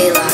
Daylight.